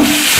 Oh.